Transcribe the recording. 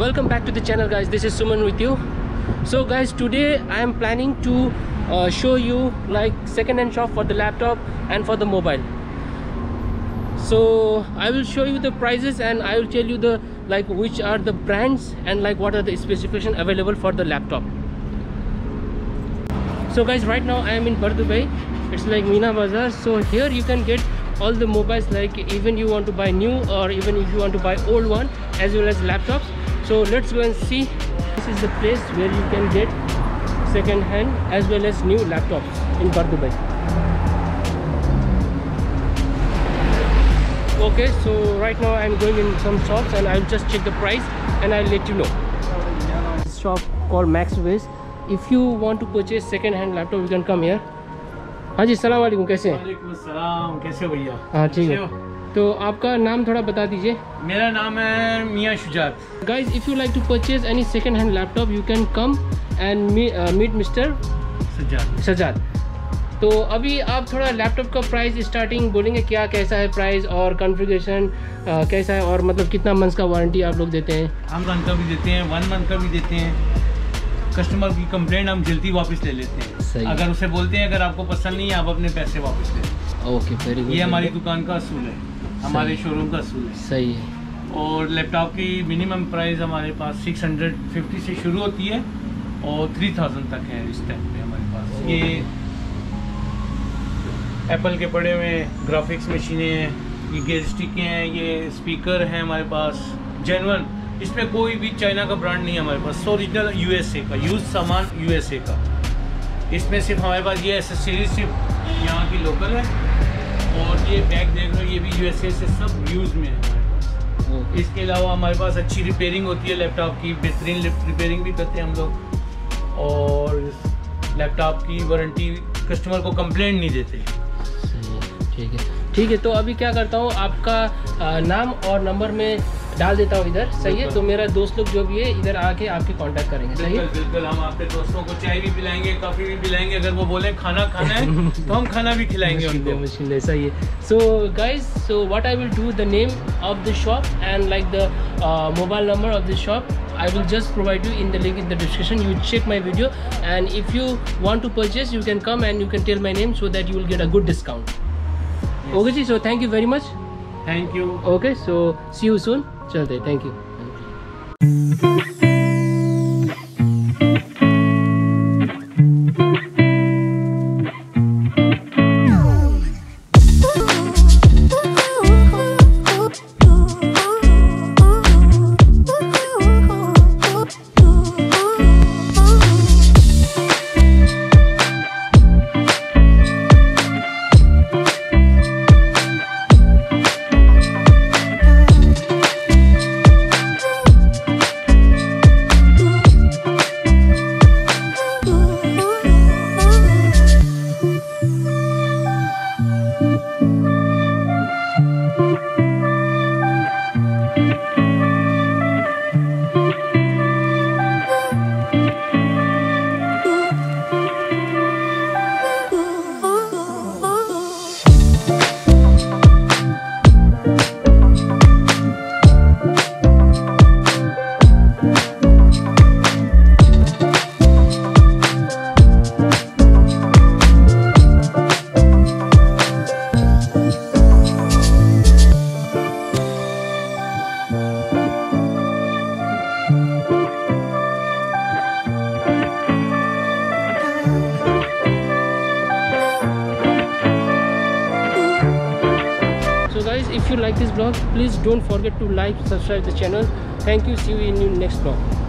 welcome back to the channel guys. This is suman with you. So guys today i am planning to uh, show you like second-hand shop for the laptop and for the mobile. So i will show you the prices and i will tell you the like which are the brands and like what are the specifications available for the laptop. So guys right now i am in Bardubai it's like Mina Bazaar. So here you can get all the mobiles like even you want to buy new or even if you want to buy old one as well as laptops so let's go and see this is the place where you can get second hand as well as new laptops in Bardubai okay so right now i'm going in some shops and i'll just check the price and i'll let you know shop called maxways if you want to purchase second hand laptop you can come here हाँ जी सलाम वालेकुम कैसे हैं वालेकुम सलाम कैसे हो भैया हाँ ठीक अच्छे है हो? तो आपका नाम थोड़ा बता दीजिए। मेरा नाम है Mian Shujaat. If you like to purchase any second hand laptop you can come and meet, uh, meet Sajjad तो अभी आप थोड़ा लैपटॉप का प्राइस स्टार्टिंग बोलेंगे क्या कैसा है प्राइस और कॉन्फ़िगरेशन कैसा है और मतलब कितना मंथ्स का वारंटी आप लोग देते हैं? हम मंथ का भी देते हैं वन मंथ का भी देते हैं। कस्टमर की कंप्लेंट हम जल्दी वापस ले लेते हैं। सही। अगर उसे बोलते हैं अगर आपको पसंद नहीं है आप अपने पैसे वापस ले। ओके ये हमारी दुकान का असूल है। हमारे शोरूम का है सही। है। और लैपटॉप की मिनिमम प्राइस हमारे पास 650 से शुरू होती है और 3000 तक है इस टाइम पे हमारे पास। ये एप्पल के पड़े हुए ग्राफिक्स मशीनें हैं ये गेयर स्टिकें हैं ये स्पीकर हैं हमारे पास। जेनवन इसमें कोई भी चाइना का ब्रांड नहीं है हमारे पास। ओरिजिनल यूएसए का यूज़ सामान यूएसए का। इसमें सिर्फ़ हमारे पास ये एसेसरीज सिर्फ़ यहाँ की लोकल है। और ये बैग देख रहे हो ये भी यूएसए से सब यूज़ में है हमारे पास। इसके अलावा हमारे पास अच्छी रिपेयरिंग होती है लैपटॉप की बेहतरीन रिपेयरिंग भी करते हैं हम लोग। और लैपटॉप की वारंटी कस्टमर को कंप्लेंट नहीं देते। ठीक है। ठीक है तो अभी क्या करता हूँ आपका नाम और नंबर में डाल देता हूँ इधर सही है तो मेरा दोस्त लोग जो भी है इधर आके आपके कांटेक्ट करेंगे सही है बिल्कुल हम आपके दोस्तों को चाय भी पिलाएँगे कॉफ़ी भी पिलाएँगे अगर वो बोले खाना खाना है तो हम खाना भी खिलाएँगे उनको मुश्किल है सही है so guys so what I will do the name of the shop and like the mobile number of the shop I will just provide you in the link in the description. You check my video, and if you want to purchase, you can come and you can tell my name so that you will get a good discount. Yes. Okay, जी. So thank you very much. Thank you Okay, so see you soon. चलते thank you. If you like this vlog, please don't forget to like, subscribe the channel. Thank you. See you in your next vlog.